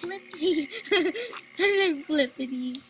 Flippity. Flippity.